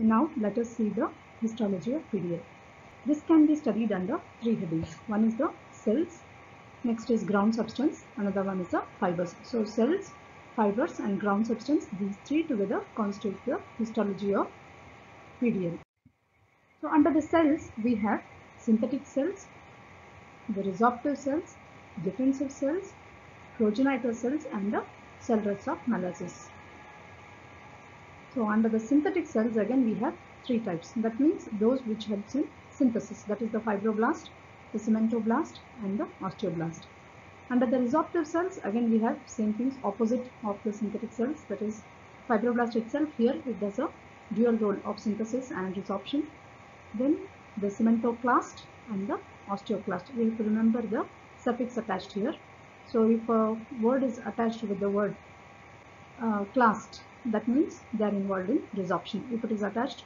So now let us see the histology of PDL. This can be studied under three headings. One is the cells, next is ground substance, another one is the fibers. So cells, fibers and ground substance, these three together constitute the histology of PDL. So under the cells, we have synthetic cells, the resorptive cells, defensive cells, progenitor cells and the cell rest of Malassez. So under the synthetic cells again we have three types. That means those which helps in synthesis that is the fibroblast, the cementoblast and the osteoblast. Under the resorptive cells again we have same things opposite of the synthetic cells that is fibroblast itself here it does a dual role of synthesis and resorption. Then the cementoclast and the osteoclast. We have to remember the suffix attached here. So if a word is attached with the word uh, clast that means they are involved in resorption. If it is attached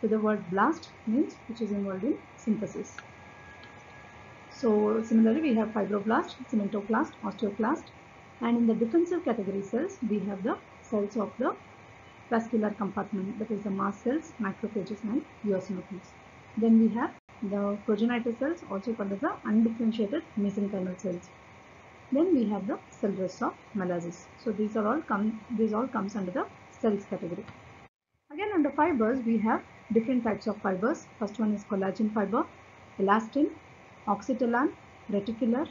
to the word blast means which is involved in synthesis. So similarly we have fibroblast, cementoclast, osteoclast and in the defensive category cells we have the cells of the vascular compartment that is the mast cells, macrophages and eosinophils. Then we have the progenitor cells also called as the undifferentiated mesenchymal cells. Then we have the cell rest of Malassez. So these are all come these all comes under the cells category. Again under fibers we have different types of fibers. First one is collagen fiber, elastin, oxytalan, reticular,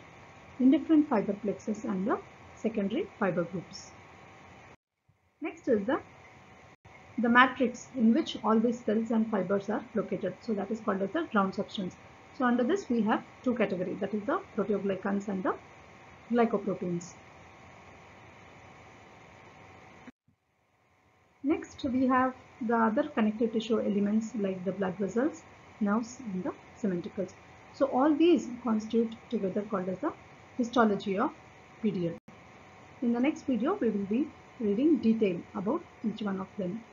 indifferent fiber plexus and the secondary fiber groups. Next is the the matrix in which all these cells and fibers are located. So that is called as the ground substance. So under this we have two categories that is the proteoglycans and the glycoproteins. Next we have the other connective tissue elements like the blood vessels, nerves and the cementicles. So all these constitute together called as the histology of PDL. In the next video we will be reading detail about each one of them.